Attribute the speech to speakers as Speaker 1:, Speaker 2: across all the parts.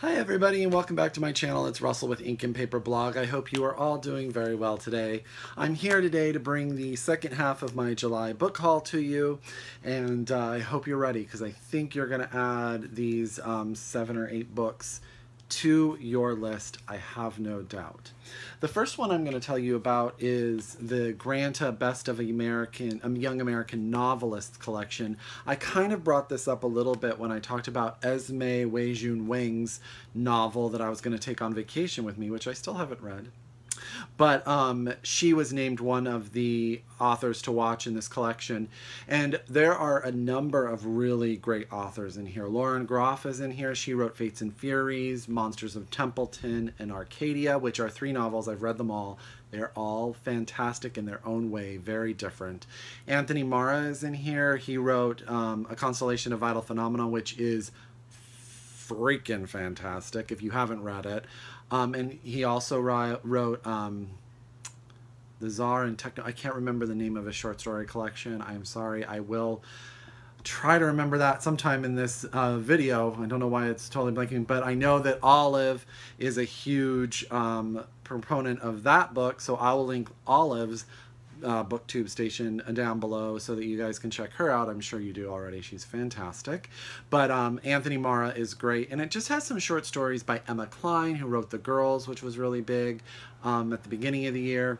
Speaker 1: Hi everybody and welcome back to my channel. It's Russell with Ink and Paper Blog. I hope you are all doing very well today. I'm here today to bring the second half of my July book haul to you and uh, I hope you're ready because I think you're going to add these um, seven or eight books to your list, I have no doubt. The first one I'm going to tell you about is the Granta Best of American um, Young American Novelists collection. I kind of brought this up a little bit when I talked about Esme Wei Weijun Wang's novel that I was going to take on vacation with me, which I still haven't read. But um, she was named one of the authors to watch in this collection. And there are a number of really great authors in here. Lauren Groff is in here. She wrote Fates and Furies, Monsters of Templeton, and Arcadia, which are three novels. I've read them all. They're all fantastic in their own way, very different. Anthony Marra is in here. He wrote um, A Constellation of Vital Phenomena, which is freaking fantastic if you haven't read it. Um, and he also wrote um, The Czar and Techno. I can't remember the name of his short story collection. I'm sorry. I will try to remember that sometime in this uh, video. I don't know why it's totally blanking, but I know that Olive is a huge um, proponent of that book, so I will link Olive's uh, booktube station down below so that you guys can check her out. I'm sure you do already. She's fantastic. But um, anthony marra is great. And it just has some short stories by emma cline who wrote the girls which was really big um, at the beginning of the year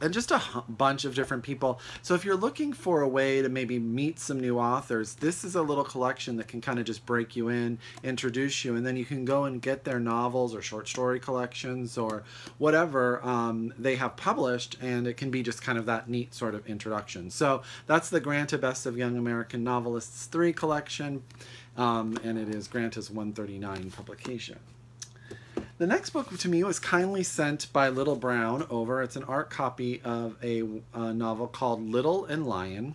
Speaker 1: and just a bunch of different people. So if you're looking for a way to maybe meet some new authors, this is a little collection that can kind of just break you in, introduce you, and then you can go and get their novels or short story collections or whatever um, they have published, and it can be just kind of that neat sort of introduction. So that's the Granta Best of Young American Novelists 3 collection, um, and it is Granta's 139 publication. The next book to me was kindly sent by Little Brown over. It's an ARC copy of a, a, novel called Little and Lion.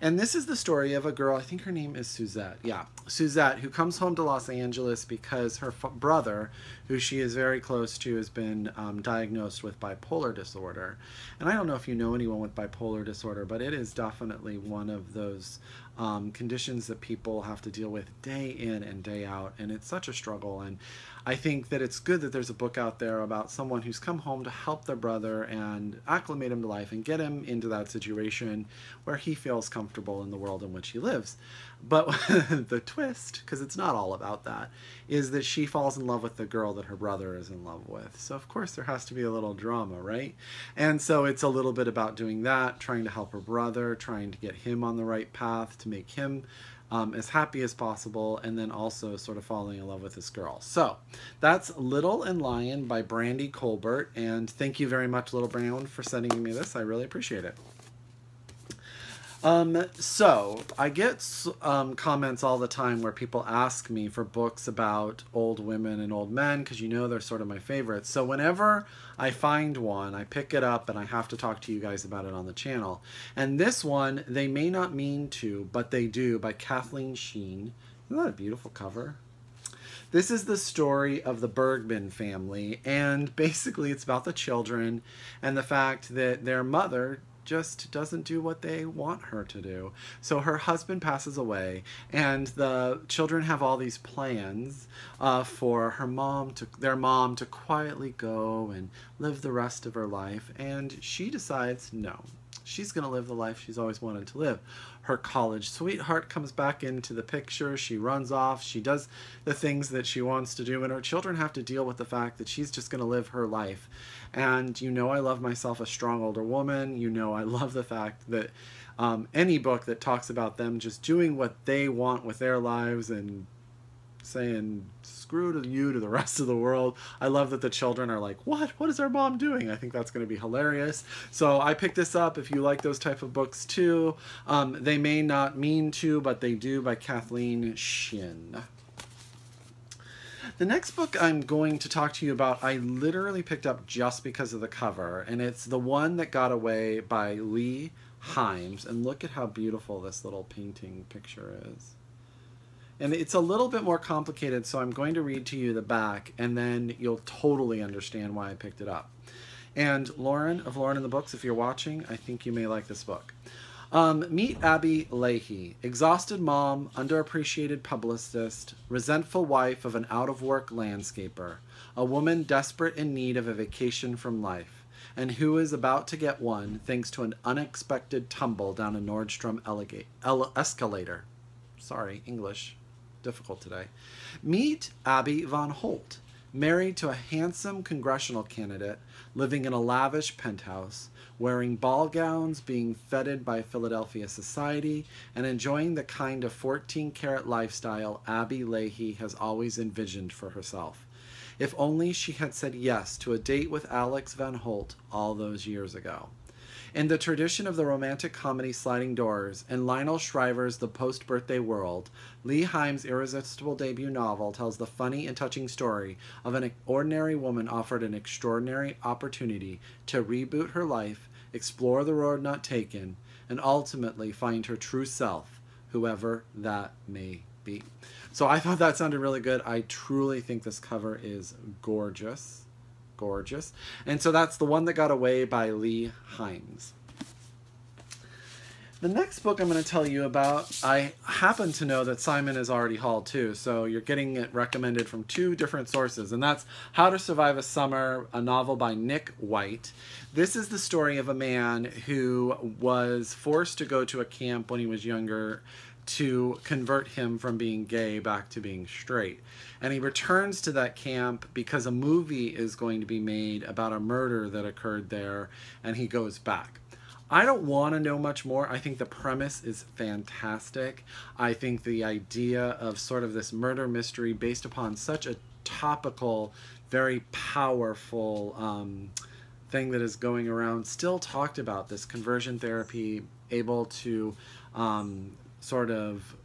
Speaker 1: And this is the story of a girl, I think her name is Suzette. Yeah, Suzette, who comes home to Los Angeles because her brother, who she is very close to, has been um, diagnosed with bipolar disorder. And I don't know if you know anyone with bipolar disorder, but it is definitely one of those um, conditions that people have to deal with day in and day out. And it's such a struggle. And I think that it's good that there's a book out there about someone who's come home to help their brother and acclimate him to life and get him into that situation where he feels comfortable in the world in which he lives. But the twist, because it's not all about that, is that she falls in love with the girl that her brother is in love with. So, of course, there has to be a little drama, right? And so it's a little bit about doing that, trying to help her brother, trying to get him on the right path, to make him um, as happy as possible, and then also sort of falling in love with this girl. So that's Little and Lion by Brandy Colbert, and thank you very much, Little Brown, for sending me this. I really appreciate it. Um, so I get um, comments all the time where people ask me for books about old women and old men because you know they're sort of my favorites. So whenever I find one, I pick it up and I have to talk to you guys about it on the channel. And this one, they may not mean to, but they do, by Cathleen Schine. Isn't that a beautiful cover? This is the story of the Bergman family, and basically it's about the children and the fact that their mother just doesn't do what they want her to do. So her husband passes away, and the children have all these plans uh, for her mom to their mom to quietly go and live the rest of her life, and she decides no. She's going to live the life she's always wanted to live. Her college sweetheart comes back into the picture. She runs off. She does the things that she wants to do, and her children have to deal with the fact that she's just going to live her life. And you know, I love myself a strong older woman. You know, I love the fact that um, any book that talks about them just doing what they want with their lives and saying screw to you to the rest of the world. I love that the children are like, what? What is our mom doing? I think that's going to be hilarious. So I picked this up if you like those type of books too. Um, they may not mean to, but they do by Cathleen Schine. The next book I'm going to talk to you about, I literally picked up just because of the cover, and it's The One That Got Away by Leigh Himes. And look at how beautiful this little painting picture is. And it's a little bit more complicated, so I'm going to read to you the back, and then you'll totally understand why I picked it up. And Lauren of Lauren in the Books, if you're watching, I think you may like this book. Um, meet Abby Leahy, exhausted mom, underappreciated publicist, resentful wife of an out of work landscaper, a woman desperate in need of a vacation from life, and who is about to get one thanks to an unexpected tumble down a Nordstrom ele- escalator. Sorry, English. Difficult today. Meet Abby Von Holt, married to a handsome congressional candidate, living in a lavish penthouse, wearing ball gowns, being feted by Philadelphia society, and enjoying the kind of 14 karat lifestyle Abby Leahy has always envisioned for herself. If only she had said yes to a date with Alex Van Holt all those years ago. In the tradition of the romantic comedy Sliding Doors and Lionel Shriver's The Post Birthday World, Leigh Himes' irresistible debut novel tells the funny and touching story of an ordinary woman offered an extraordinary opportunity to reboot her life, explore the road not taken, and ultimately find her true self, whoever that may be. So I thought that sounded really good. I truly think this cover is gorgeous gorgeous. And so that's The One That Got Away by Leigh Himes. The next book I'm going to tell you about, I happen to know that Simon has already hauled too, so you're getting it recommended from two different sources, and that's How to Survive a Summer, a novel by Nick White. This is the story of a man who was forced to go to a camp when he was younger to convert him from being gay back to being straight. And he returns to that camp because a movie is going to be made about a murder that occurred there, and he goes back. I don't want to know much more. I think the premise is fantastic. I think the idea of sort of this murder mystery based upon such a topical, very powerful um, thing that is going around, still talked about this conversion therapy, able to um, sort of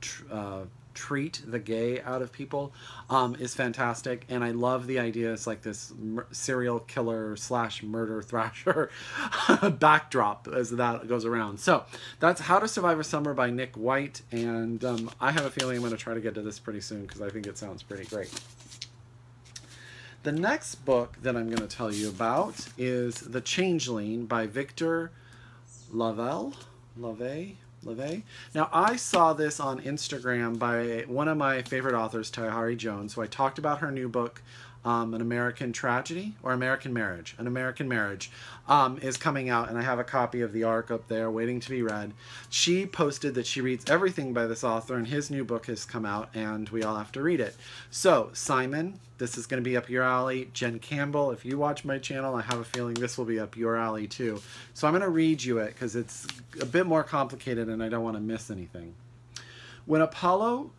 Speaker 1: tr- uh, treat the gay out of people um, is fantastic. And i love the idea it's like this serial killer slash murder thrasher backdrop as that goes around. So that's how to survive a summer by nick white and um, i have a feeling i'm going to try to get to this pretty soon because i think it sounds pretty great. The next book that i'm going to tell you about is the changeling by victor lavelle lave LeVay. Now, I saw this on Instagram by one of my favorite authors, Tayari Jones, who I talked about her new book, um, An American Tragedy or American Marriage. An American Marriage um, is coming out, and I have a copy of the arc up there waiting to be read. She posted that she reads everything by this author, and his new book has come out, and we all have to read it. So, Simon, this is going to be up your alley. Jen Campbell, if you watch my channel, I have a feeling this will be up your alley too. So, I'm going to read you it because it's a bit more complicated, and I don't want to miss anything. When Apollo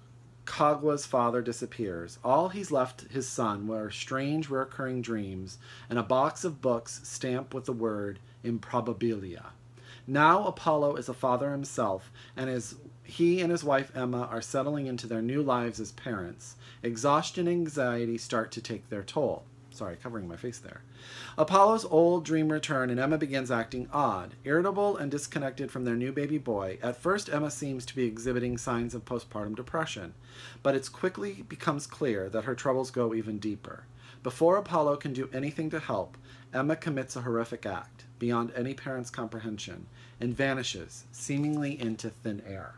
Speaker 1: Kagwa's father disappears. All he's left his son were strange, recurring dreams and a box of books stamped with the word improbabilia. Now Apollo is a father himself, and as he and his wife Emma are settling into their new lives as parents, exhaustion and anxiety start to take their toll. Sorry, covering my face there. Apollo's old dream return, and Emma begins acting odd, irritable, and disconnected from their new baby boy. At first, Emma seems to be exhibiting signs of postpartum depression, but it quickly becomes clear that her troubles go even deeper. Before Apollo can do anything to help, Emma commits a horrific act, beyond any parent's comprehension, and vanishes, seemingly into thin air.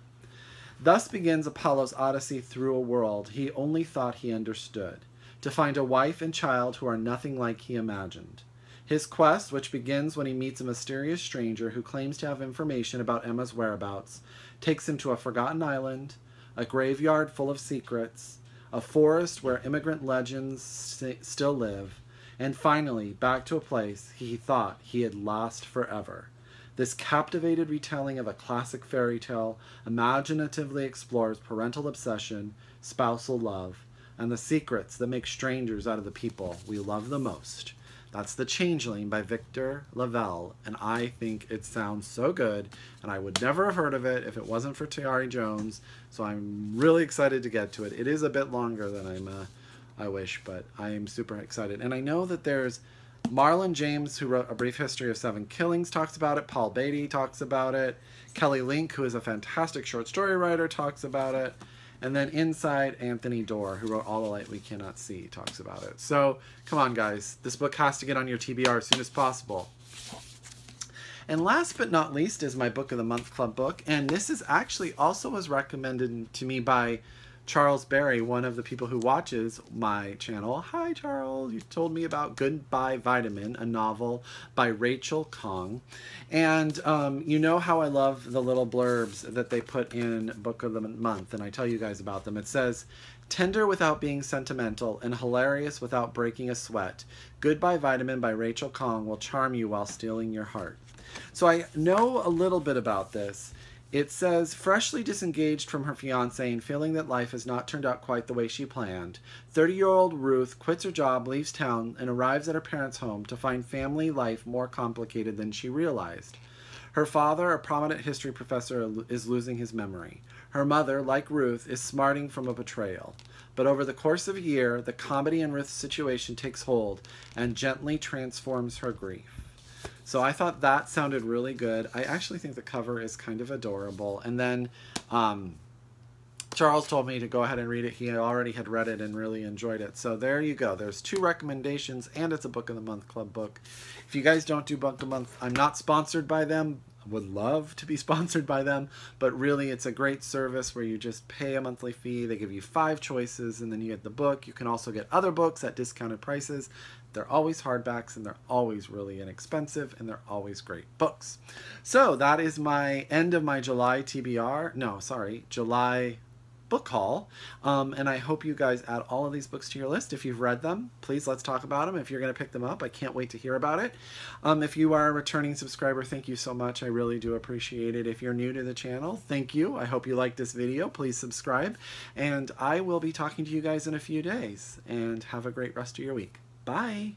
Speaker 1: Thus begins Apollo's odyssey through a world he only thought he understood to find a wife and child who are nothing like he imagined. His quest, which begins when he meets a mysterious stranger who claims to have information about Emma's whereabouts, takes him to a forgotten island, a graveyard full of secrets, a forest where immigrant legends st- still live, and finally back to a place he thought he had lost forever. This captivated retelling of a classic fairy tale imaginatively explores parental obsession, spousal love, and the secrets that make strangers out of the people we love the most. That's The Changeling by Victor Lavelle, and I think it sounds so good, and I would never have heard of it if it wasn't for Tayari Jones, so I'm really excited to get to it. It is a bit longer than I'm, uh, I wish, but I am super excited. And I know that there's Marlon James, who wrote A Brief History of Seven Killings, talks about it. Paul Beatty talks about it. Kelly Link, who is a fantastic short story writer, talks about it. And then inside, Anthony Doerr, who wrote All the Light We Cannot See, talks about it. So come on, guys. This book has to get on your TBR as soon as possible. And last but not least is my Book of the Month Club book. And this is actually also was recommended to me by Charles Berry, one of the people who watches my channel. Hi, Charles. You told me about Goodbye Vitamin, a novel by Rachel Khong. And um, you know how I love the little blurbs that they put in Book of the Month, and I tell you guys about them. It says, Tender without being sentimental and hilarious without breaking a sweat. Goodbye Vitamin by Rachel Khong will charm you while stealing your heart. So I know a little bit about this. It says, freshly disengaged from her fiance and feeling that life has not turned out quite the way she planned, 30 year old Ruth quits her job, leaves town, and arrives at her parents' home to find family life more complicated than she realized. Her father, a prominent history professor, is losing his memory. Her mother, like Ruth, is smarting from a betrayal. But over the course of a year, the comedy in Ruth's situation takes hold and gently transforms her grief. So I thought that sounded really good. I actually think the cover is kind of adorable. And then um, Charles told me to go ahead and read it. He already had read it and really enjoyed it. So there you go. There's two recommendations, and it's a Book of the Month Club book. If you guys don't do Book of the Month, I'm not sponsored by them, would love to be sponsored by them, but really it's a great service where you just pay a monthly fee. They give you five choices and then you get the book. You can also get other books at discounted prices. They're always hardbacks and they're always really inexpensive and they're always great books. So that is my end of my July TBR. No, sorry, July book haul. Um, and I hope you guys add all of these books to your list. If you've read them, please let's talk about them. If you're going to pick them up, I can't wait to hear about it. Um, if you are a returning subscriber, thank you so much. I really do appreciate it. If you're new to the channel, thank you. I hope you like this video. Please subscribe. And I will be talking to you guys in a few days. And have a great rest of your week. Bye.